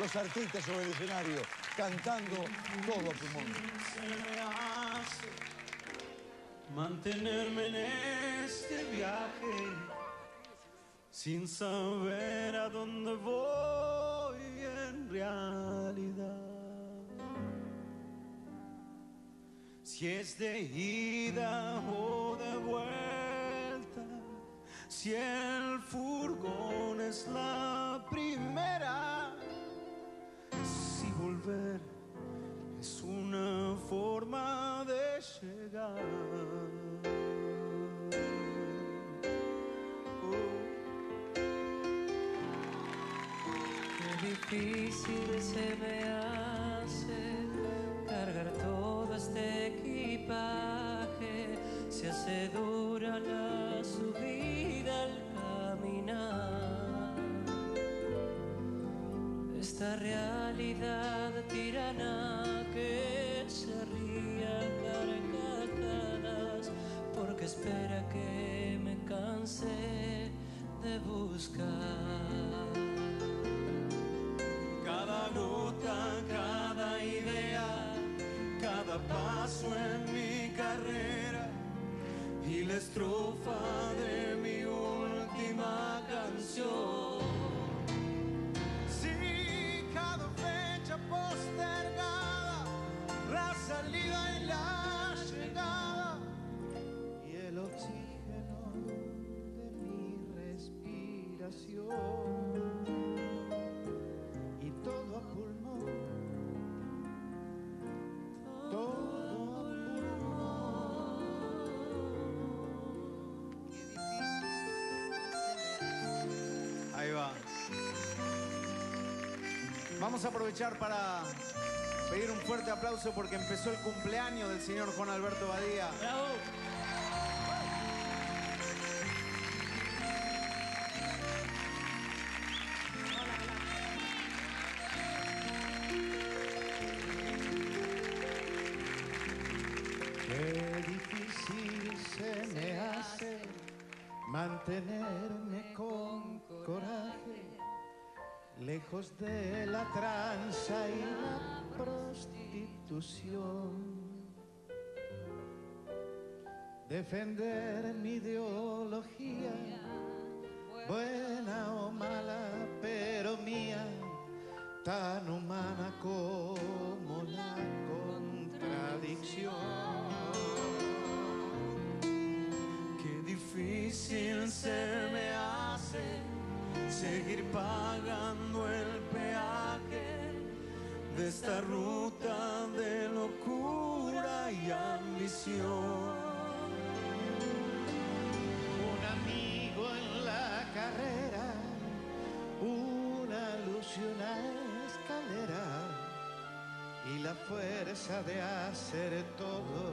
los artistas sobre el escenario, cantando todo a pulmón. Mantenerme en este viaje sin saber a dónde voy en realidad. Si es de ida o de vuelta, si el furgón es la primera, es una forma de llegar. Qué difícil se me hace cargar todo este equipaje. Se hace dura la subida al caminar. Esta realidad tirana que se ríe a carcajadas porque espera que me canse de buscar. Cada nota, cada idea, cada paso en mi carrera y la estrofa de mi última canción. Vamos a aprovechar para pedir un fuerte aplauso porque empezó el cumpleaños del señor Juan Alberto Badía. ¡Bravo! Qué difícil se me hace mantenerme con coraje, lejos de la tranza y la prostitución. Defender mi ideología, buena o mala, pero mía, tan humana como seguir pagando el peaje de esta ruta de locura y ambición. Un amigo en la carrera, una luz y una escalera y la fuerza de hacer todo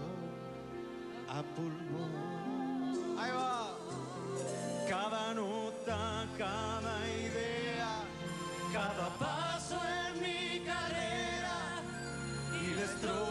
a pulmón. Cada